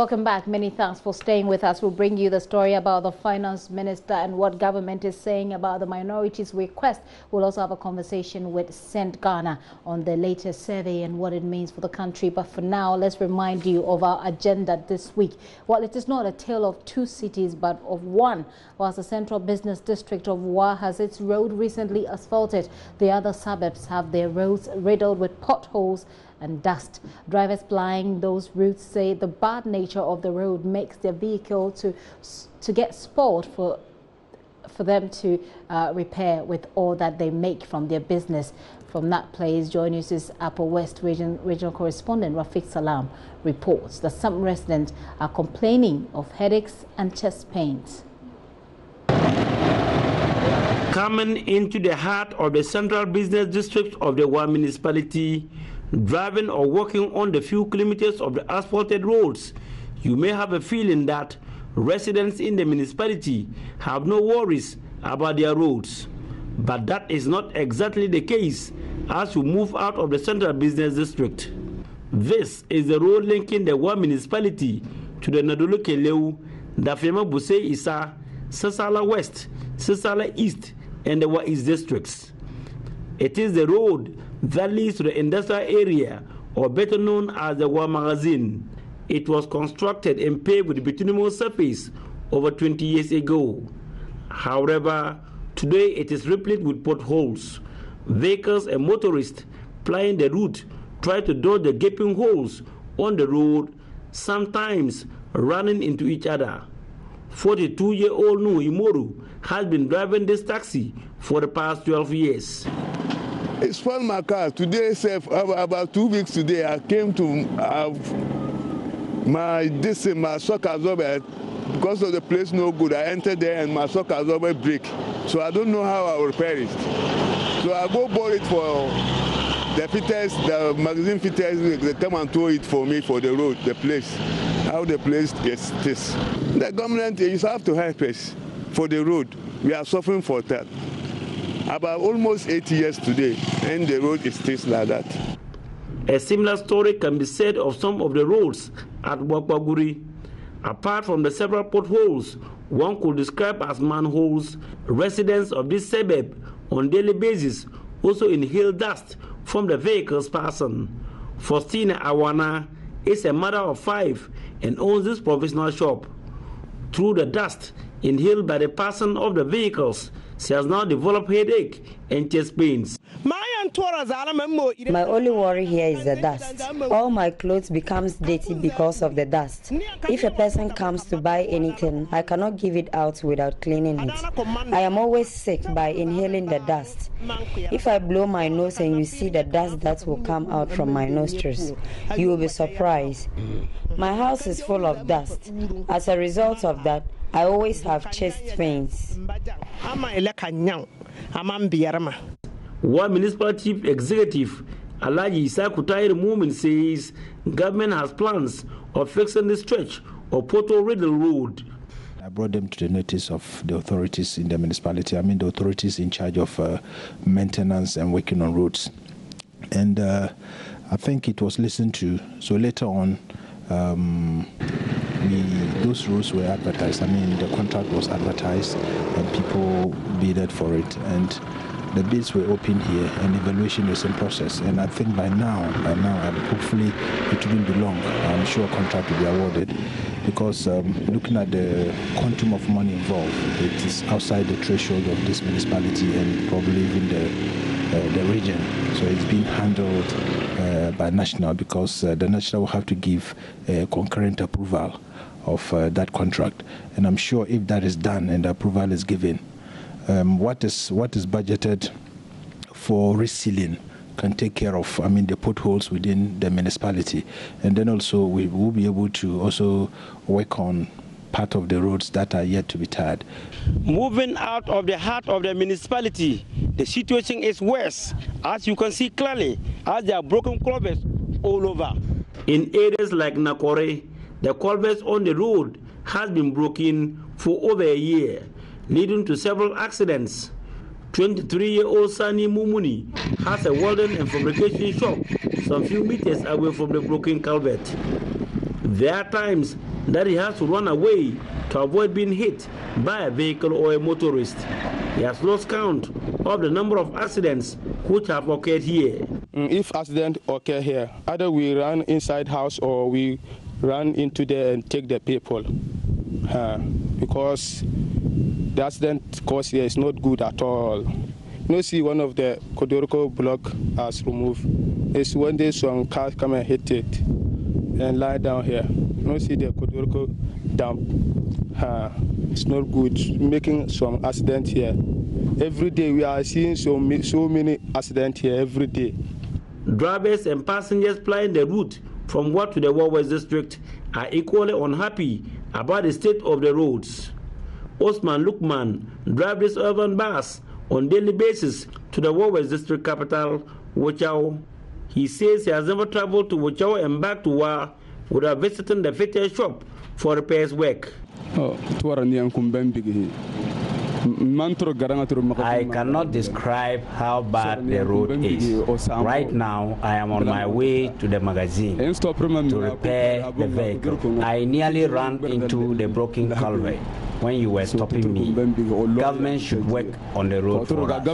welcome back. Many thanks for staying with us. We'll bring you the story about the finance minister and what government is saying about the minorities request. We'll also have a conversation with Send Ghana on the latest survey and what it means for the country. But for now, let's remind you of our agenda this week. Well, it is not a tale of two cities, but of one. Whilst the central business district of Wa has its road recently asphalted, the other suburbs have their roads riddled with potholes and dust. Drivers plying those routes say the bad nature of the road makes their vehicle to to get spoiled for for them to uh, repair with all that they make from their business. From that place, Joy News' Upper West region, regional correspondent Rafiq Salam reports that some residents are complaining of headaches and chest pains. Coming into the heart of the central business district of the Wa municipality, driving or walking on the few kilometers of the asphalted roads, you may have a feeling that residents in the municipality have no worries about their roads. But that is not exactly the case as you move out of the central business district. This is the road linking the Wa municipality to the Nadolo Keleu, Daffiama Bussie Issa, Sissala West, Sissala East, and the Wa East districts. It is the road that leads to the industrial area, or better known as the Wa Magazine. It was constructed and paved with bituminous surface over 20 years ago. However, today it is replete with potholes. Vehicles and motorists plying the route try to dodge the gaping holes on the road, sometimes running into each other. 42 year old Nu Imoru has been driving this taxi for the past 12 years. It spoiled my car. Today, about two weeks today, I came to have my this my shock absorber because of the place no good. I entered there and my shock absorber break. So I don't know how I will repair it. So I go borrow it for the fitters, the magazine fitters. They come and tow it for me for the road, the place, how the place gets this. The government is have to help us for the road. We are suffering for that about almost 80 years today, and the road is still like that. A similar story can be said of some of the roads at Wakwaguri. Apart from the several potholes, one could describe as manholes, residents of this suburb on daily basis also inhale dust from the vehicles passing. Faustina Awana is a mother of five and owns this professional shop. Through the dust inhaled by the passing of the vehicles, she has now developed headache and chest pains. My only worry here is the dust. All my clothes becomes dirty because of the dust. If a person comes to buy anything, I cannot give it out without cleaning it. I am always sick by inhaling the dust. If I blow my nose and you see the dust that will come out from my nostrils, you will be surprised. My house is full of dust. As a result of that, I always have chest pains. Wa municipal chief executive, Alhaji Isaku Tahir Mumin, says government has plans of fixing the stretch of Porto Riddle Road. I brought them to the notice of the authorities in the municipality. I mean, the authorities in charge of uh, maintenance and working on roads. And uh, I think it was listened to. So later on, um, we, those roads were advertised. I mean, the contract was advertised and people bidded for it. And the bids were open here and evaluation is in process. And I think by now, by now, and hopefully it wouldn't be long. I'm sure a contract will be awarded because um, looking at the quantum of money involved, it is outside the threshold of this municipality and probably even the uh, the region. So it's being handled uh, by national because uh, the national will have to give a concurrent approval of uh, that contract. And I'm sure if that is done and the approval is given, um, what is what is budgeted for resealing can take care of, I mean, the potholes within the municipality. And then also we will be able to also work on part of the roads that are yet to be tarred. Moving out of the heart of the municipality, the situation is worse, as you can see clearly, as there are broken culverts all over. In areas like Nakore, the culverts on the road has been broken for over a year, leading to several accidents. 23-year-old Sani Mumuni has a welding and fabrication shop some few meters away from the broken culvert. There are times that he has to run away to avoid being hit by a vehicle or a motorist. He has lost count of the number of accidents which have occurred here. Mm, if accident occur here, either we run inside house or we run into there and take the people. Uh, because the accident cause here is not good at all. You know, see one of the Kodoroko block has removed. It's when they some car come and hit it and lie down here. You know, see the Kodoroko dump. Uh, it's not good. Making some accident here. Every day we are seeing so, so many accidents here every day. Drivers and passengers plying the route from Wa to the Wa West district are equally unhappy about the state of the roads. Osman Lukman drives this urban bus on daily basis to the Wa district capital, Wechiau. He says he has never traveled to Wechiau and back to Wa without visiting the fitting shop for repairs work. Oh, I cannot describe how bad the road is. Right now, I am on my way to the magazine to repair the vehicle. I nearly ran into the broken culvert when you were stopping me. Government should work on the road for us.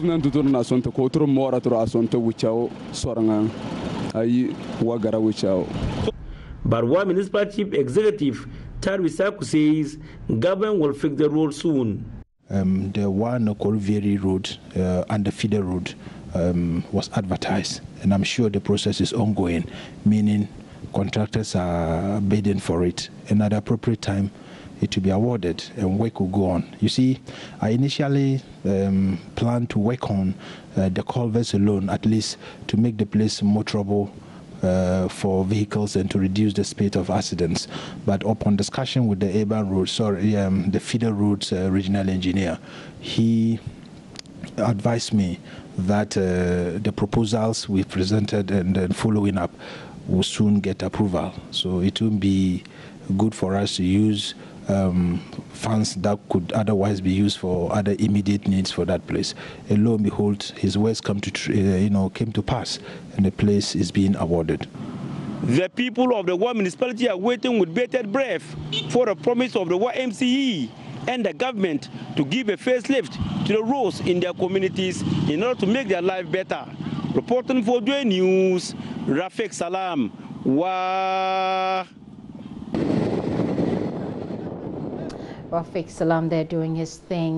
But Wa municipal chief executive, Tarwi Saku, says government will fix the road soon um, the one Veri road uh, and the feeder road um, was advertised, and I'm sure the process is ongoing, meaning contractors are bidding for it, and at the appropriate time, it will be awarded and work will go on. You see, I initially um, planned to work on uh, the culverts alone, at least to make the place more trouble uh, for vehicles and to reduce the speed of accidents. But upon discussion with the urban roads, sorry, um, the feeder roads uh, regional engineer, he advised me that uh, the proposals we presented and then following up will soon get approval. So it will be good for us to use um, funds that could otherwise be used for other immediate needs for that place. And lo and behold, his words come to uh, you know came to pass, and the place is being awarded. The people of the Wa municipality are waiting with bated breath for a promise of the Wa MCE and the government to give a facelift to the roads in their communities in order to make their life better. Reporting for Joy News, Rafiq Salam. Wa. Rafiq Salam there doing his thing.